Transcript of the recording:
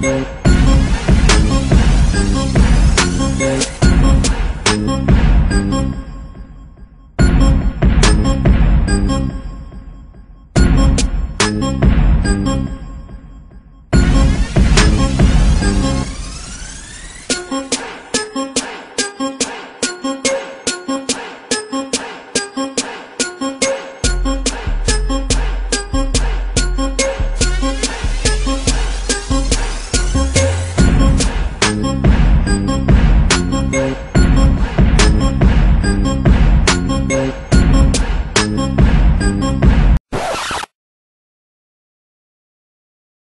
Thank you.